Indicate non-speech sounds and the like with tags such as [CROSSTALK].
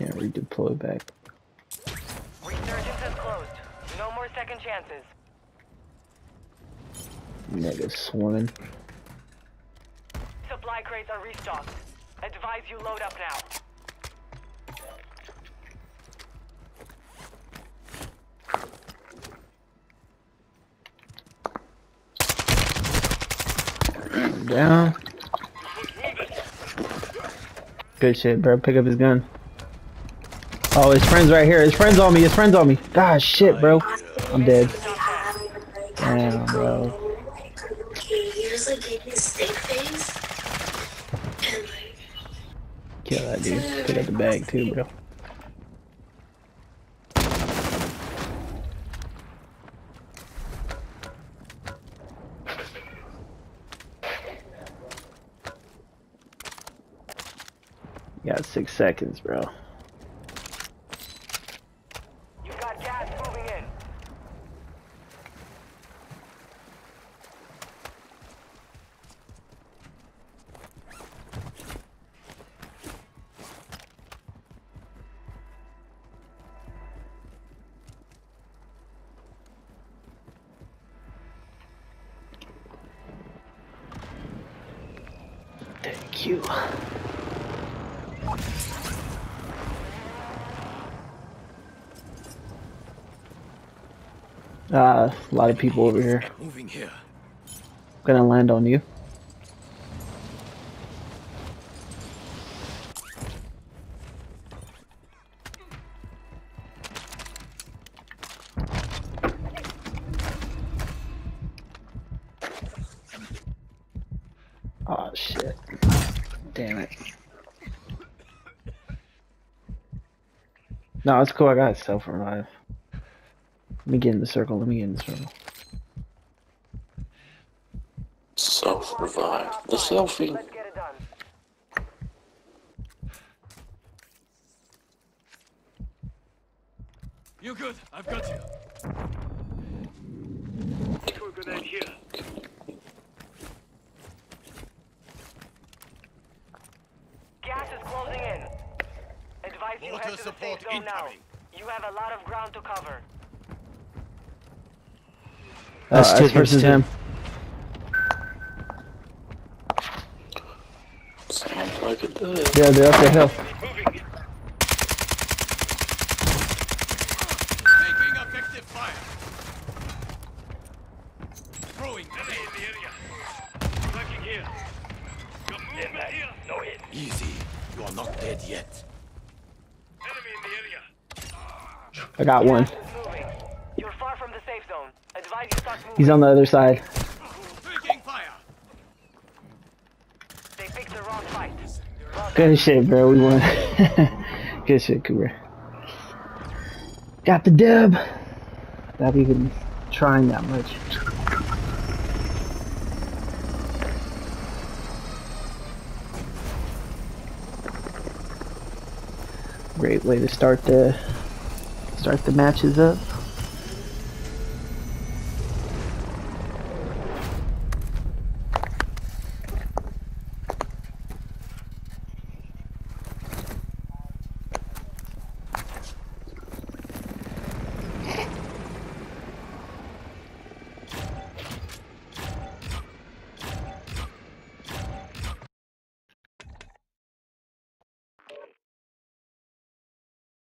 Can't redeploy back. Resurgence has closed. No more second chances. Niggas swimming. Supply crates are restocked. Advise you load up now. Down. Good shit, bro. Pick up his gun. Oh, his friend's right here. His friend's on me. His friend's on me. God, shit, bro. I'm dead. Damn, bro. Kill that dude. Pick up the bag, too, bro. Got six seconds, bro. You. Uh, a lot of people over here. Moving here. Gonna land on you. Damn it. No, it's cool. I got self revive. Let me get in the circle. Let me get in the circle. Self revive. The selfie. Let's get. You good? I've got you. Grenade here. Gas is closing in. Advise you Water head to the safe zone now. You have a lot of ground to cover. That's Uh, us us versus too. him. Sounds like it does. Yeah, they're up the hill. Moving. Effective fire. Throwing grenade in the area. Tracking here. Got movement here. No hit. Easy. You are not dead yet. Enemy in the area. I got one. Gas is moving. You're far from the safe zone. Advise you start moving. He's on the other side. Taking fire. They picked the wrong fight. Good shit, bro. We won. [LAUGHS] Good shit, Cooper. Got the dub. Not even trying that much. Great way to start the start the matches up.